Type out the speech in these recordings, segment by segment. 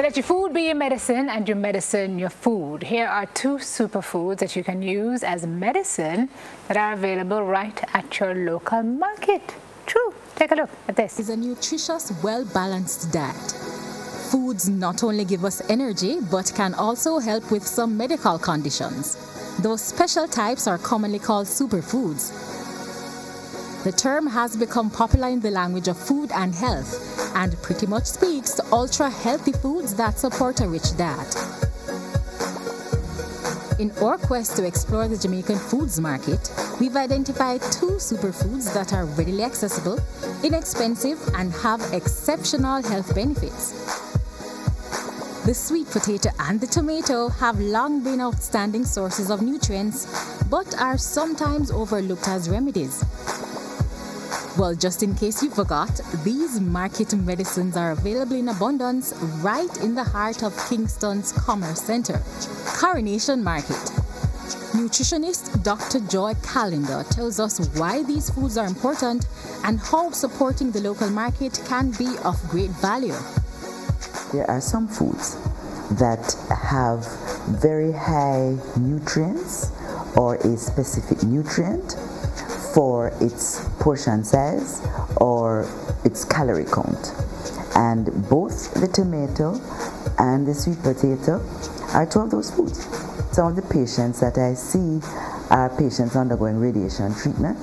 So let your food be your medicine and your medicine your food. Here are two superfoods that you can use as medicine that are available right at your local market. True. Take a look at this. It's a nutritious, well-balanced diet. Foods not only give us energy, but can also help with some medical conditions. Those special types are commonly called superfoods. The term has become popular in the language of food and health and pretty much speaks to ultra healthy foods that support a rich diet. In our quest to explore the Jamaican foods market, we've identified two superfoods that are readily accessible, inexpensive, and have exceptional health benefits. The sweet potato and the tomato have long been outstanding sources of nutrients, but are sometimes overlooked as remedies. Well, just in case you forgot, these market medicines are available in abundance right in the heart of Kingston's Commerce Center, Coronation Market. Nutritionist Dr. Joy Callender tells us why these foods are important and how supporting the local market can be of great value. There are some foods that have very high nutrients or a specific nutrient for its portion size or its calorie count. And both the tomato and the sweet potato are two of those foods. Some of the patients that I see are patients undergoing radiation treatment,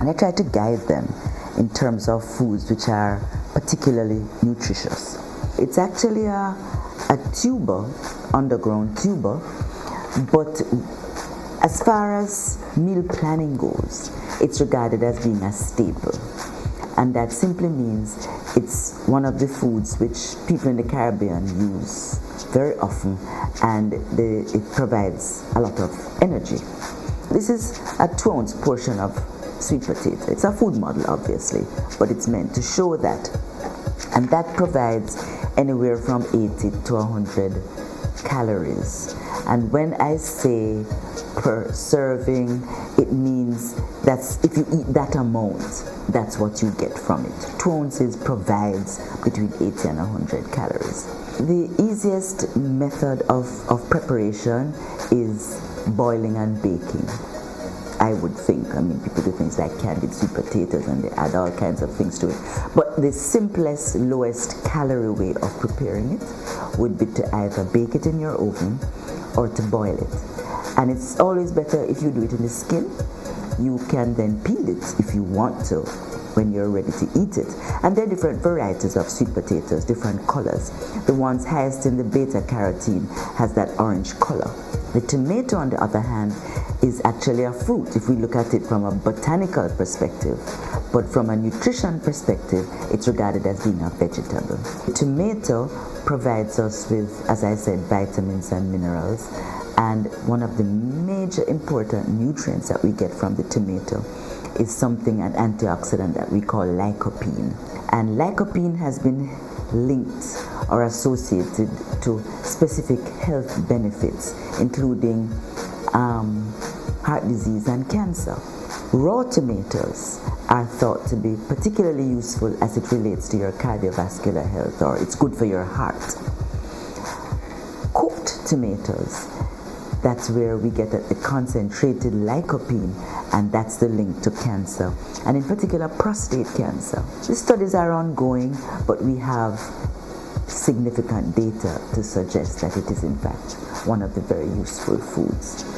and I try to guide them in terms of foods which are particularly nutritious. It's actually a, a tuber, underground tuber, but as far as meal planning goes, it's regarded as being a staple. And that simply means it's one of the foods which people in the Caribbean use very often and the, it provides a lot of energy. This is a two ounce portion of sweet potato. It's a food model, obviously, but it's meant to show that. And that provides anywhere from 80 to 100 calories. And when I say per serving, it means that's if you eat that amount, that's what you get from it. Two ounces provides between 80 and 100 calories. The easiest method of, of preparation is boiling and baking. I would think. I mean, people do things like candied sweet potatoes and they add all kinds of things to it. But the simplest, lowest calorie way of preparing it would be to either bake it in your oven or to boil it. And it's always better if you do it in the skin. You can then peel it if you want to when you're ready to eat it. And there are different varieties of sweet potatoes, different colors. The ones highest in the beta carotene has that orange color. The tomato, on the other hand, is actually a fruit if we look at it from a botanical perspective. But from a nutrition perspective, it's regarded as being a vegetable. Tomato provides us with, as I said, vitamins and minerals. And one of the major important nutrients that we get from the tomato is something, an antioxidant that we call lycopene. And lycopene has been linked or associated to specific health benefits, including um, heart disease and cancer. Raw tomatoes are thought to be particularly useful as it relates to your cardiovascular health or it's good for your heart. Cooked tomatoes that's where we get a concentrated lycopene, and that's the link to cancer, and in particular prostate cancer. The studies are ongoing, but we have significant data to suggest that it is in fact one of the very useful foods.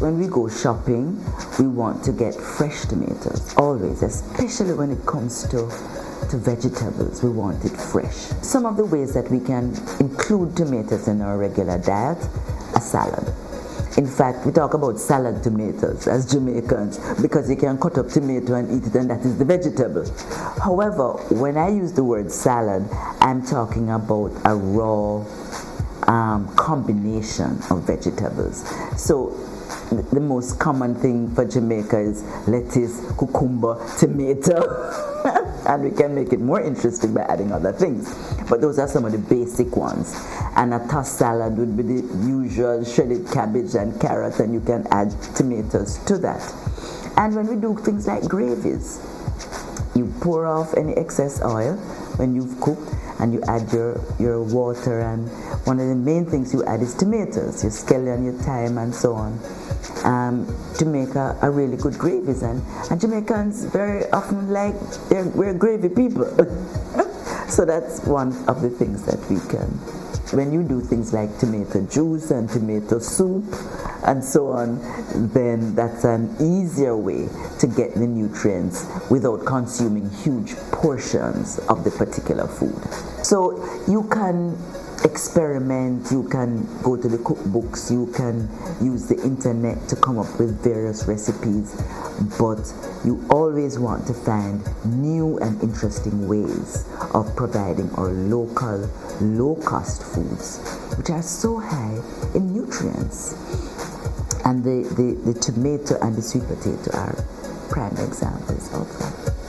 When we go shopping, we want to get fresh tomatoes, always, especially when it comes to to vegetables, we want it fresh. Some of the ways that we can include tomatoes in our regular diet, a salad. In fact, we talk about salad tomatoes as Jamaicans because you can cut up tomato and eat it and that is the vegetable. However, when I use the word salad, I'm talking about a raw um, combination of vegetables. So the most common thing for Jamaica is lettuce, cucumber, tomato. and we can make it more interesting by adding other things. But those are some of the basic ones. And a tossed salad would be the usual shredded cabbage and carrot, and you can add tomatoes to that. And when we do things like gravies, you pour off any excess oil when you've cooked, and you add your, your water and one of the main things you add is tomatoes, your scallion, your thyme and so on. Um, to make a, really good gravies and, and Jamaicans very often like we're gravy people so that's one of the things that we can when you do things like tomato juice and tomato soup and so on, then that's an easier way to get the nutrients without consuming huge portions of the particular food. So you can experiment, you can go to the cookbooks, you can use the internet to come up with various recipes, but you always want to find new and interesting ways of providing our local, low cost foods, which are so high in nutrients. And the, the, the tomato and the sweet potato are prime examples of that.